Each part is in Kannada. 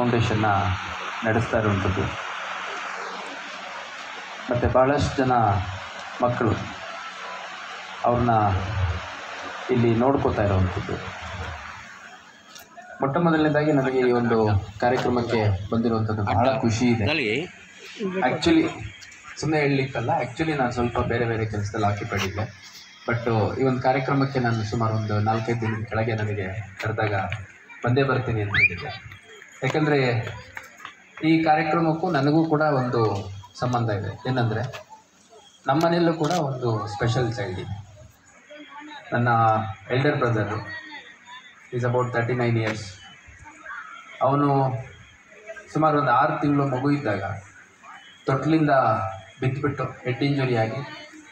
ಫೌಂಡೇಶನ್ನ ನಡೆಸ್ತಾ ಇರುವಂಥದ್ದು. ಮತ್ತು ಭಾಳಷ್ಟು ಜನ ಮಕ್ಕಳು ಅವ್ರನ್ನ ಇಲ್ಲಿ ನೋಡ್ಕೋತಾ ಇರುವಂಥದ್ದು. ಮೊಟ್ಟ ಮೊದಲನೇದಾಗಿ ನನಗೆ ಈ ಒಂದು ಕಾರ್ಯಕ್ರಮಕ್ಕೆ ಬಂದಿರುವಂಥದ್ದು ಬಹಳ ಖುಷಿ ಇದೆ. ಆ್ಯಕ್ಚುಲಿ ಸುಮ್ಮನೆ ಹೇಳಲಿಕ್ಕಲ್ಲ ಆ್ಯಕ್ಚುಲಿ ನಾನು ಸ್ವಲ್ಪ ಬೇರೆ ಬೇರೆ ಕೆಲಸದಲ್ಲಿ ಆಕ್ಯುಪೈಡ್ ಇದ್ದೆ. ಬಟ್ ಈ ಒಂದು ಕಾರ್ಯಕ್ರಮಕ್ಕೆ ನಾನು ಸುಮಾರು ಒಂದು ನಾಲ್ಕೈದು ದಿನದ ಕೆಳಗೆ ನನಗೆ ಕರೆದಾಗ ಬಂದೇ ಬರ್ತೀನಿ ಅಂತ ಹೇಳಿದ್ದೆ. ಯಾಕಂದರೆ ಈ ಕಾರ್ಯಕ್ರಮಕ್ಕೂ ನನಗೂ ಕೂಡ ಒಂದು ಸಂಬಂಧ ಇದೆ. ಏನಂದರೆ ನಮ್ಮನೆಯಲ್ಲೂ ಕೂಡ ಒಂದು ಸ್ಪೆಷಲ್ ಚೈಲ್ಡ್ ಇದೆ. ನನ್ನ elder brother is about thirty nine years ಅವನು ಸುಮಾರು ಒಂದು ಆರು ತಿಂಗಳು ಮಗು ಇದ್ದಾಗ ತೊಟ್ಲಿಂದ ಬಿದ್ದುಬಿಟ್ಟು ಹೆಡ್ ಇಂಜುರಿ ಆಗಿ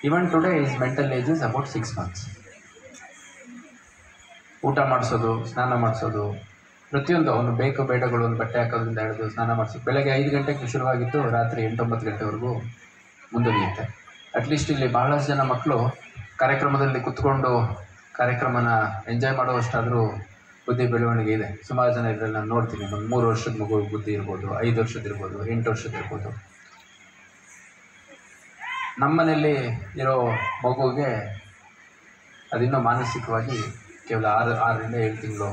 even today is mental age is about six months ಊಟ ಮಾಡಿಸೋದು, ಸ್ನಾನ ಮಾಡಿಸೋದು ಪ್ರತಿಯೊಂದು ಅವನು ಬೇಕು ಬೇಡಗಳು ಒಂದು ಬಟ್ಟೆ ಹಾಕೋದ್ರಿಂದ ಹಿಡಿದು ಸ್ನಾನ ಮಾಡಿಸಿ ಬೆಳಗ್ಗೆ ಐದು ಗಂಟೆಗೆ ಶುರುವಾಗಿತ್ತು, ರಾತ್ರಿ ಎಂಟೊಂಬತ್ತು ಗಂಟೆವರೆಗೂ ಮುಂದುವರಿಯುತ್ತೆ. ಅಟ್ಲೀಸ್ಟ್ ಇಲ್ಲಿ ಬಹಳಷ್ಟು ಜನ ಮಕ್ಕಳು ಕಾರ್ಯಕ್ರಮದಲ್ಲಿ ಕುತ್ಕೊಂಡು ಕಾರ್ಯಕ್ರಮನ ಎಂಜಾಯ್ ಮಾಡುವಷ್ಟಾದರೂ ಬುದ್ಧಿ ಬೆಳವಣಿಗೆ ಇದೆ. ಸುಮಾರು ಜನ ಇದರಲ್ಲಿ ನಾನು ನೋಡ್ತೀನಿ. ಒಂದು ಮೂರು ವರ್ಷದ ಮಗು ಬುದ್ಧಿ ಇರ್ಬೋದು, ಐದು ವರ್ಷದ ಇರ್ಬೋದು, ಎಂಟು ವರ್ಷದ ಇರ್ಬೋದು. ನಮ್ಮನೇಲಿ ಇರೋ ಮಗುವಿಗೆ ಅದಿನ್ನೂ ಮಾನಸಿಕವಾಗಿ ಕೇವಲ ಆರು, ಆರರಿಂದ ಏಳು ತಿಂಗಳು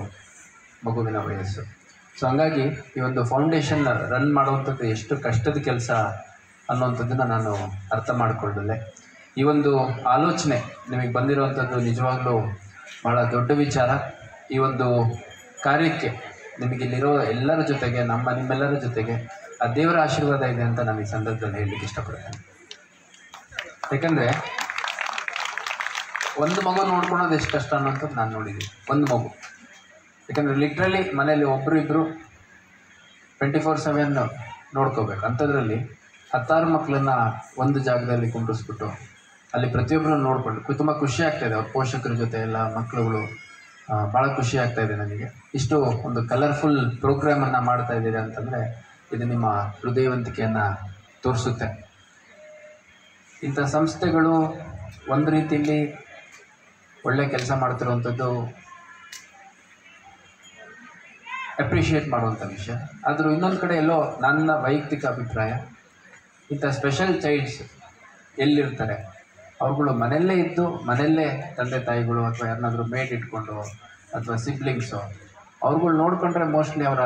ಮಗುವಿನ ವಯಸ್ಸು. ಸೊ ಹಂಗಾಗಿ ಈ ಒಂದು ಫೌಂಡೇಶನ್ ರನ್ ಮಾಡುವಂಥದ್ದು ಎಷ್ಟು ಕಷ್ಟದ ಕೆಲಸ ಅನ್ನುವಂಥದ್ದನ್ನು ನಾನು ಅರ್ಥ ಮಾಡಿಕೊಳ್ಳಲೆ ಈ ಒಂದು ಆಲೋಚನೆ ನಿಮಗೆ ಬಂದಿರುವಂಥದ್ದು ನಿಜವಾಗ್ಲೂ ಭಾಳ ದೊಡ್ಡ ವಿಚಾರ. ಈ ಒಂದು ಕಾರ್ಯಕ್ಕೆ ನಿಮಗಿಲ್ಲಿರೋ ಎಲ್ಲರ ಜೊತೆಗೆ, ನಮ್ಮ ನಿಮ್ಮೆಲ್ಲರ ಜೊತೆಗೆ ಆ ದೇವರ ಆಶೀರ್ವಾದ ಇದೆ ಅಂತ ನಾನು ಈ ಸಂದರ್ಭದಲ್ಲಿ ಹೇಳಲಿಕ್ಕೆ ಇಷ್ಟಪಡ್ತೇನೆ ಯಾಕಂದರೆ ಒಂದು ಮಗು ನೋಡ್ಕೊಳೋದು ಎಷ್ಟು ಕಷ್ಟ ಅನ್ನೋಂಥದ್ದು ನಾನು ನೋಡಿದ್ದೀನಿ. ಒಂದು ಮಗು. ಯಾಕಂದರೆ ಲಿಟ್ರಲಿ ಮನೆಯಲ್ಲಿ ಒಬ್ಬರು ಇಬ್ಬರು ಟ್ವೆಂಟಿ ಫೋರ್ ಸೆವೆನ್ ನೋಡ್ಕೋಬೇಕು. ಅಂಥದ್ರಲ್ಲಿ ಹತ್ತಾರು ಮಕ್ಕಳನ್ನ ಒಂದು ಜಾಗದಲ್ಲಿ ಕುಂಡಿಸ್ಬಿಟ್ಟು ಅಲ್ಲಿ ಪ್ರತಿಯೊಬ್ಬರನ್ನು ನೋಡ್ಕೊಂಡು ತುಂಬ ಖುಷಿ ಆಗ್ತಾಯಿದೆ ಅವ್ರ ಪೋಷಕರ ಜೊತೆ ಎಲ್ಲ ಮಕ್ಕಳುಗಳು ಭಾಳ ಖುಷಿ ಆಗ್ತಾ ನನಗೆ ಇಷ್ಟು ಒಂದು ಕಲರ್ಫುಲ್ ಪ್ರೋಗ್ರಾಮನ್ನು ಮಾಡ್ತಾ ಇದ್ದೀರಿ ಅಂತಂದರೆ ಇದು ನಿಮ್ಮ ಹೃದಯವಂತಿಕೆಯನ್ನು ತೋರಿಸುತ್ತೆ. ಇಂಥ ಸಂಸ್ಥೆಗಳು ಒಂದು ರೀತಿಯಲ್ಲಿ ಒಳ್ಳೆ ಕೆಲಸ ಮಾಡ್ತಿರುವಂಥದ್ದು ಅಪ್ರಿಷಿಯೇಟ್ ಮಾಡುವಂಥ ವಿಷಯ. ಆದರೂ ಇನ್ನೊಂದು ಕಡೆ ಎಲ್ಲೋ ನನ್ನ ವೈಯಕ್ತಿಕ ಅಭಿಪ್ರಾಯ, ಇಂಥ ಸ್ಪೆಷಲ್ ಚೈಲ್ಡ್ಸ್ ಎಲ್ಲಿರ್ತಾರೆ? ಅವ್ರುಗಳು ಮನೆಯಲ್ಲೇ ಇದ್ದು, ಮನೆಯಲ್ಲೇ ತಂದೆ ತಾಯಿಗಳು ಅಥವಾ ಯಾರನ್ನಾದರೂ ಮೇಡ್ ಇಟ್ಕೊಂಡು ಅಥವಾ ಸಿಬ್ಲಿಂಗ್ಸು ಅವ್ರುಗಳು ನೋಡಿಕೊಂಡ್ರೆ ಮೋಸ್ಟ್ಲಿ ಅವರ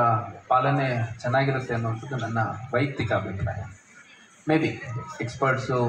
ಪಾಲನೆ ಚೆನ್ನಾಗಿರುತ್ತೆ ಅನ್ನುವಂಥದ್ದು ನನ್ನ ವೈಯಕ್ತಿಕ ಅಭಿಪ್ರಾಯ. May be experts